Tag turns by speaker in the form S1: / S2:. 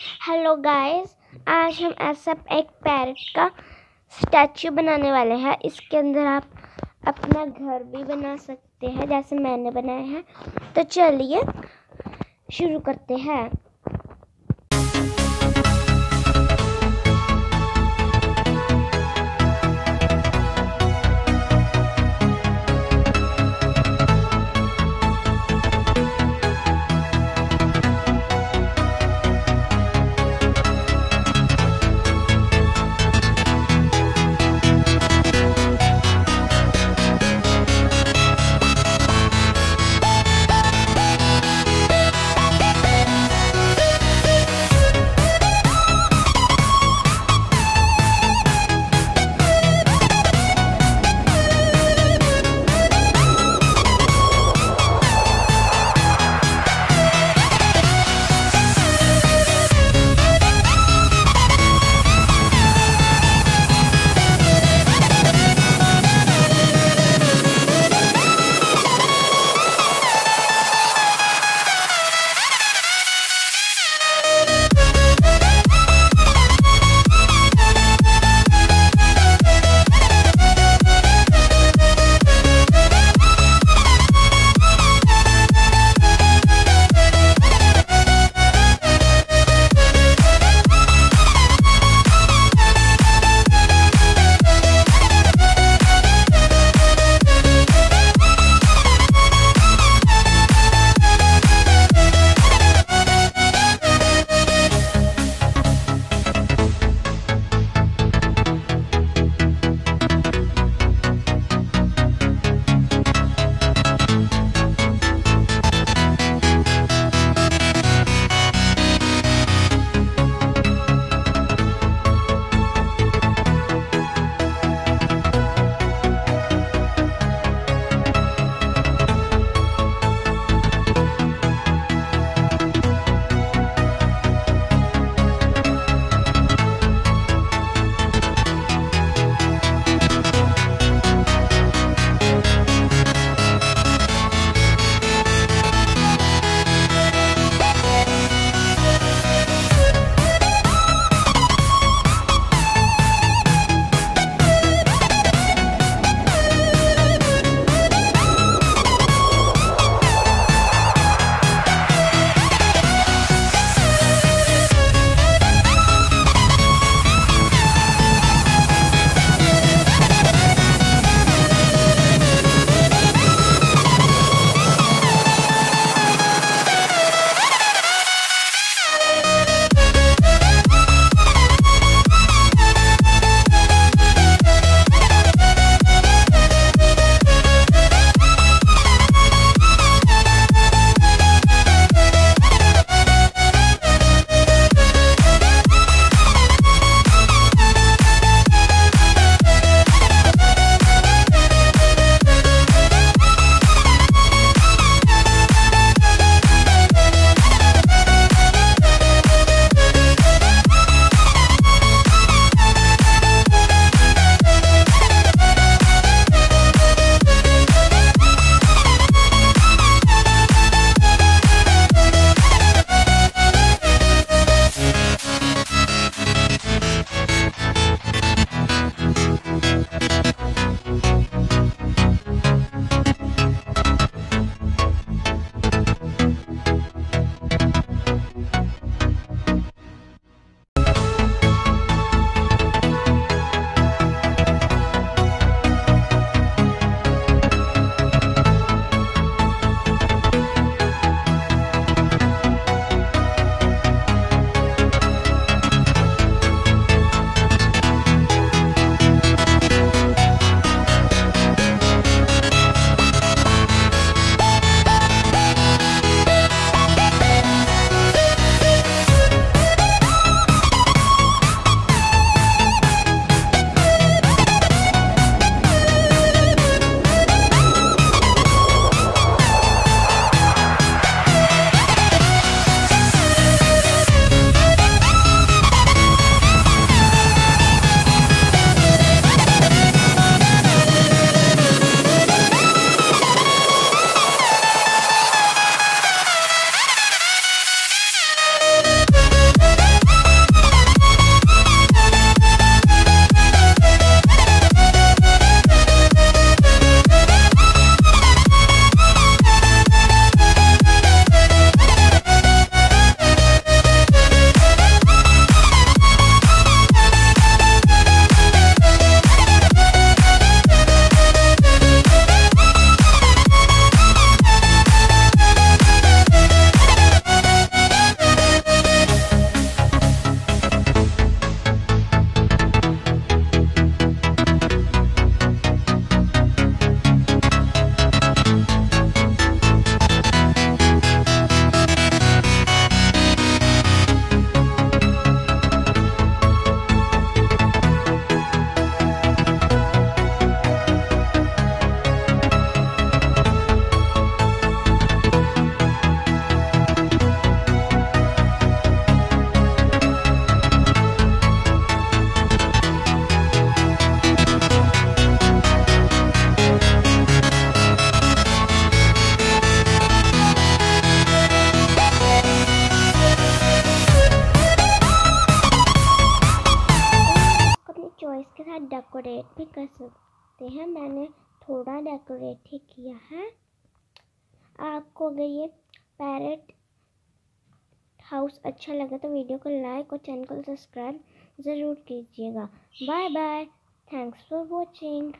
S1: Hello guys आज हम ऐसा एक पैरट का स्टैचू बनाने वाले हैं। इसके अंदर आप अपना घर भी बना सकते हैं, जैसे मैंने बनाया है। तो चलिए शुरू करते हैं। डेकोरेट भी कर सकते हैं। मैंने थोड़ा डेकोरेट ही किया है। आपको अगर ये पैरेट हाउस अच्छा लगा तो वीडियो को लाइक और चैनल को सब्सक्राइब ज़रूर कीजिएगा। Bye bye thanks for watching